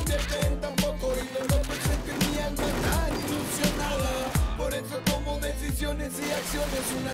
convierte en y no lo pensé mi alma tan ilusionada. Por eso tomo decisiones y acciones una